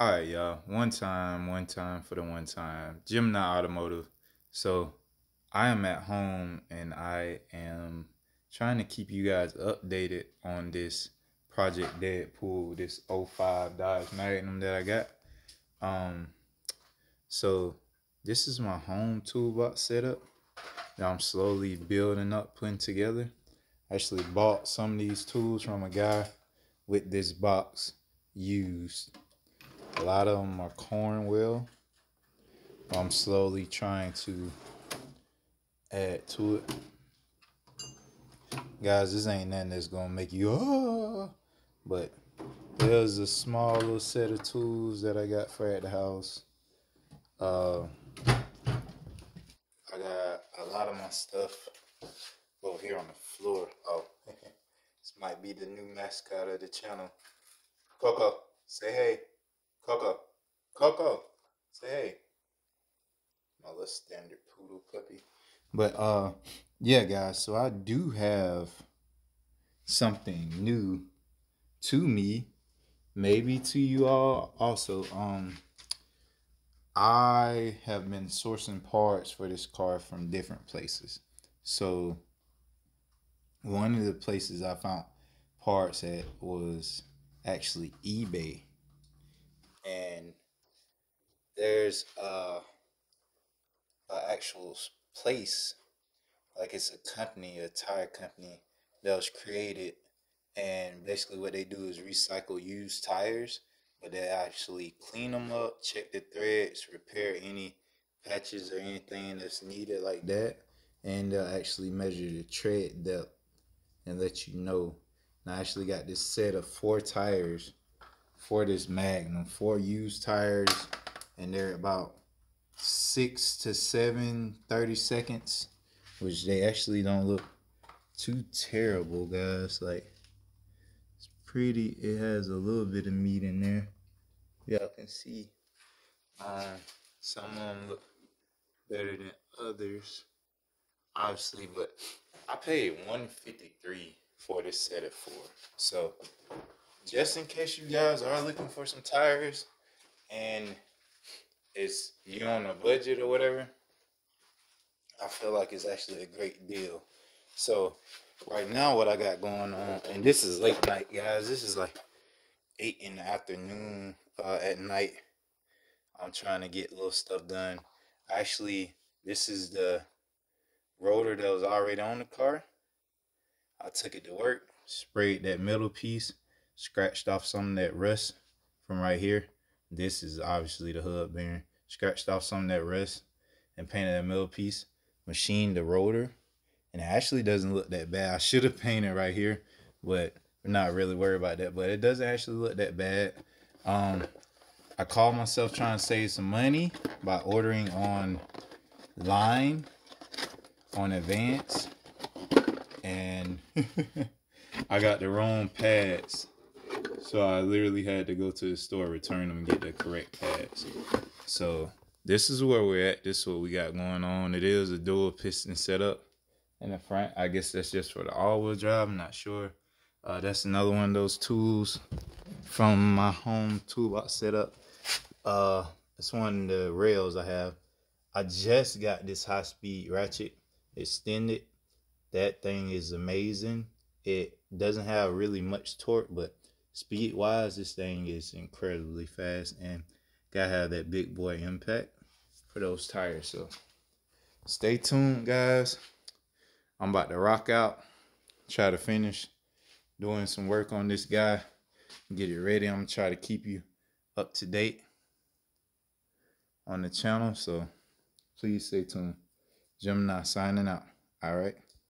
All right, y'all. One time, one time for the one time. Gemini Automotive. So I am at home and I am trying to keep you guys updated on this Project Deadpool, this 05 Dodge Magnum that I got. Um, so this is my home toolbox setup that I'm slowly building up, putting together. I actually bought some of these tools from a guy with this box used a lot of them are corn Cornwell. I'm slowly trying to add to it. Guys, this ain't nothing that's gonna make you oh, but there's a small little set of tools that I got for at the house. Uh, I got a lot of my stuff over here on the floor. Oh, this might be the new mascot of the channel. Coco, say hey. Coco. Coco. Say hey. My little standard poodle puppy. But uh yeah guys, so I do have something new to me, maybe to you all also. Um I have been sourcing parts for this car from different places. So one of the places I found parts at was actually eBay there's a, a actual place like it's a company a tire company that was created and basically what they do is recycle used tires but they actually clean them up check the threads repair any patches or anything that's needed like that and they'll actually measure the tread depth and let you know and i actually got this set of four tires for this Magnum. Four used tires, and they're about six to seven 30 seconds, which they actually don't look too terrible, guys. Like, it's pretty, it has a little bit of meat in there. Y'all can see. Uh, some of them look better than others, obviously, but I paid 153 for this set of four. So just in case you guys are looking for some tires and it's you on a budget or whatever, I feel like it's actually a great deal. So right now what I got going on, and this is late night, guys. This is like eight in the afternoon uh, at night. I'm trying to get little stuff done. Actually, this is the rotor that was already on the car. I took it to work, sprayed that middle piece, scratched off some of that rust from right here. This is obviously the hub bearing. Scratched off some of that rust and painted that middle piece. Machined the rotor. And it actually doesn't look that bad. I should have painted right here, but not really worried about that. But it doesn't actually look that bad. Um, I called myself trying to save some money by ordering on line on advance. And I got the wrong pads so I literally had to go to the store, return them, and get the correct pads. So this is where we're at. This is what we got going on. It is a dual piston setup in the front. I guess that's just for the all-wheel drive. I'm not sure. Uh, that's another one of those tools from my home toolbox setup. Uh, it's one of the rails I have. I just got this high-speed ratchet extended. That thing is amazing. It doesn't have really much torque, but speed wise, this thing is incredibly fast and gotta have that big boy impact for those tires. So stay tuned, guys. I'm about to rock out, try to finish doing some work on this guy, get it ready. I'm gonna try to keep you up to date on the channel. So please stay tuned. Gemini signing out. All right.